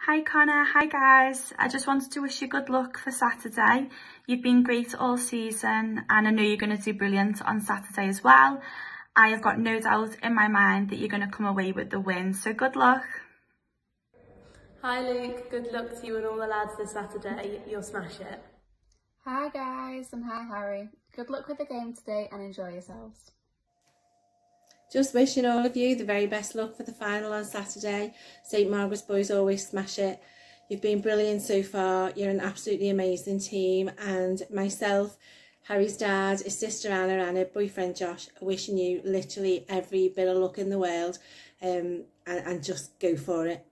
Hi Connor, hi guys. I just wanted to wish you good luck for Saturday. You've been great all season and I know you're going to do brilliant on Saturday as well. I have got no doubt in my mind that you're going to come away with the win, so good luck. Hi Luke, good luck to you and all the lads this Saturday. You'll smash it. Hi guys and hi Harry. Good luck with the game today and enjoy yourselves. Just wishing all of you the very best luck for the final on Saturday. St Margaret's boys always smash it. You've been brilliant so far. You're an absolutely amazing team. And myself, Harry's dad, his sister Anna and her boyfriend Josh are wishing you literally every bit of luck in the world um, and, and just go for it.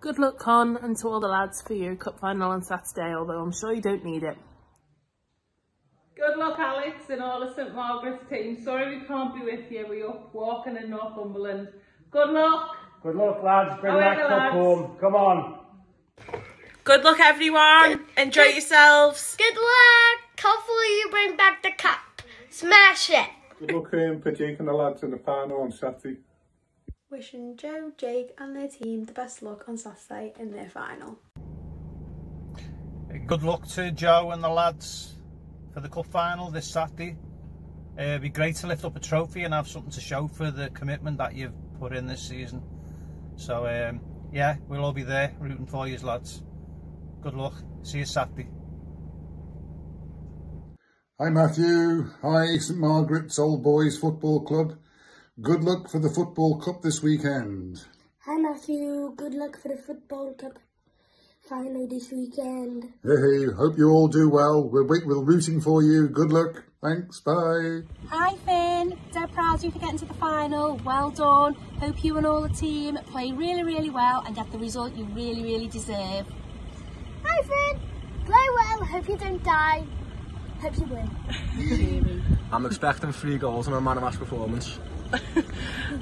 Good luck Con and to all the lads for your cup final on Saturday, although I'm sure you don't need it. Good luck, Alex, and all the St Margaret's team. Sorry we can't be with you. We're up walking in Northumberland. Good luck. Good luck, lads. Bring How that cup lads? home. Come on. Good luck, everyone. Enjoy yourselves. Good luck. Hopefully you bring back the cup. Smash it. Good luck um, for Jake and the lads in the final on Saturday. Wishing Joe, Jake and their team the best luck on Saturday in their final. Good luck to Joe and the lads for the cup final this Saturday. Uh, it'd be great to lift up a trophy and have something to show for the commitment that you've put in this season. So um, yeah, we'll all be there rooting for you lads. Good luck. See you Saturday. Hi Matthew. Hi St Margaret's Old Boys Football Club. Good luck for the Football Cup this weekend. Hi Matthew. Good luck for the football cup final this weekend. Hey, hope you all do well. We're, wait- we're rooting for you. Good luck. Thanks. Bye. Hi Finn, dead proud of you for getting to the final. Well done. Hope you and all the team play really, really well and get the result you really, really deserve. Hi Finn. Play well. Hope you don't die. Hope you win. I'm expecting three goals in a man of match performance.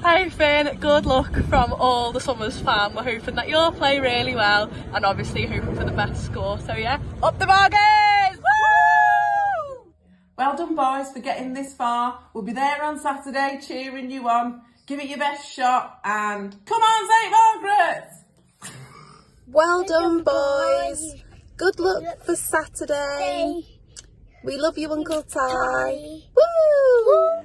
Hi Finn, good luck from all the Summers fam. We're hoping that you'll play really well and obviously hoping for the best score. So yeah, up the Margate! Woo! Well done, boys, for getting this far. We'll be there on Saturday cheering you on. Give it your best shot and come on, St Margaret! Well done, boys. Good luck for Saturday. We love you, Uncle Ty. Woo!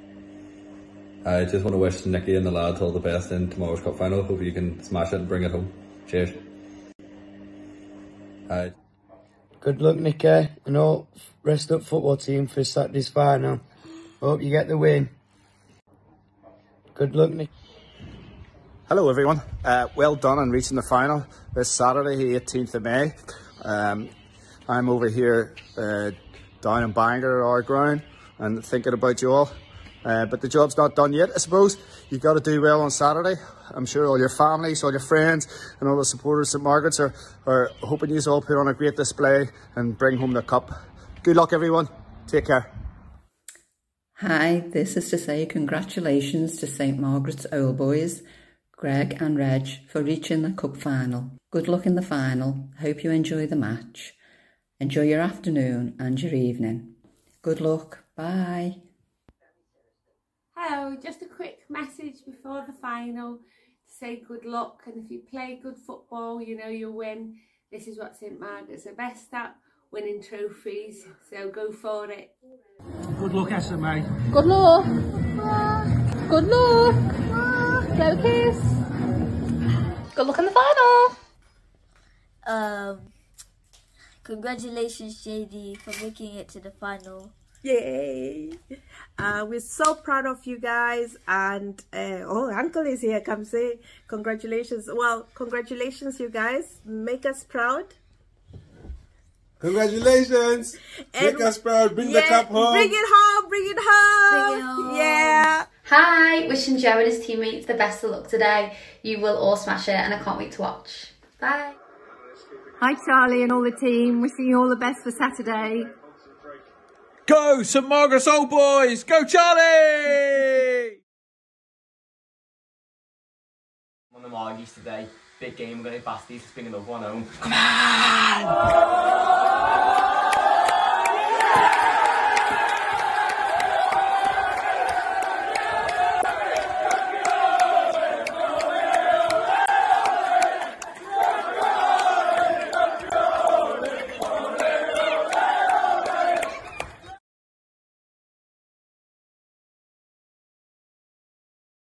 I just want to wish Nicky and the lads all the best in tomorrow's cup final. Hope you can smash it and bring it home. Cheers. Aye. Good luck, Nicky, and all rest up football team for Saturday's final. Hope you get the win. Good luck, Nick. Hello everyone, uh, well done on reaching the final this Saturday, the 18th of May. Um, I'm over here uh, down in Bangor, at our ground, and thinking about you all. Uh, but the job's not done yet, I suppose. You've got to do well on Saturday. I'm sure all your families, all your friends, and all the supporters at Margaret's are, are hoping you all put on a great display and bring home the cup. Good luck, everyone. Take care. Hi, this is to say congratulations to St Margaret's Old Boys, Greg and Reg, for reaching the cup final. Good luck in the final. Hope you enjoy the match. Enjoy your afternoon and your evening. Good luck. Bye. Hello, just a quick message before the final to say good luck and if you play good football you know you'll win. This is what St Margaret's are best at, winning trophies, so go for it. Good luck, SMA. Good luck. Good luck. Go kiss. Good luck in the final. Um, congratulations, JD, for making it to the final. Yay! Uh, we're so proud of you guys. And uh, oh, Uncle is here. Come say congratulations. Well, congratulations, you guys. Make us proud. Congratulations. Make us proud. Bring the Yeah, cup home. Bring it home. Bring it home. Yeah. Hi, wishing Joe and his teammates the best of luck today. You will all smash it and I can't wait to watch. Bye. Hi Charlie and all the team, wishing you all the best for Saturday. Go, St Margaret's Old Boys! Go, Charlie! On the Margies today. Big game, we're going to pass these to bring another one home. Come on!